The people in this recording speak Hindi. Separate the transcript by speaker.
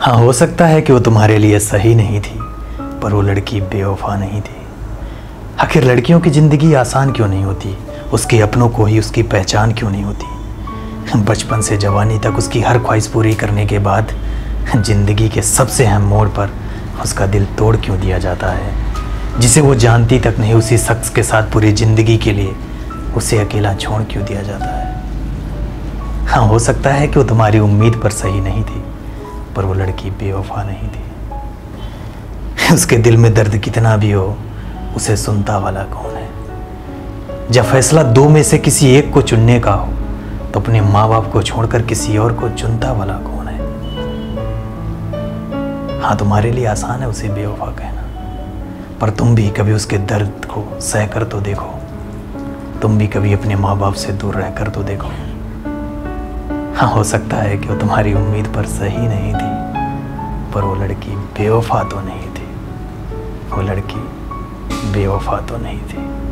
Speaker 1: हाँ हो सकता है कि वो तुम्हारे लिए सही नहीं थी, पर वो लड़की बेवफा नहीं थी। आखिर लड़कियों की ज़िंदगी आसान क्यों नहीं होती? उसके अपनों को ही उसकी पहचान क्यों नहीं होती? बचपन से जवानी तक उसकी हर ख्वाहिश पूरी करने के बाद ज़िंदगी के सबसे अहम मोड़ पर उसका दिल तोड़ क्यों दिया जाता है? जिसे वो जानती तक नहीं, उसी शख्स के साथ पूरी ज़िंदगी के लिए उसे अकेला छोड़ क्यों दिया जाता है? हाँ हो सकता है कि वो तुम्हारी उम्मीद पर सही नहीं थी पर वो लड़की बेवफा नहीं थी। उसके दिल में दर्द कितना भी हो, उसे सुनता वाला कौन है? जब फैसला दो में से किसी एक को चुनने का हो तो अपने माँ बाप को छोड़कर किसी और को चुनता वाला कौन है? हाँ तुम्हारे लिए आसान है उसे बेवफा कहना। पर तुम भी कभी उसके दर्द को सह कर तो देखो। तुम भी कभी अपने माँ बाप से दूर रहकर तो देखो। हाँ हो सकता है कि वो तुम्हारी उम्मीद पर सही नहीं थी, पर वो लड़की बेवफा तो नहीं थी। वो लड़की बेवफा तो नहीं थी।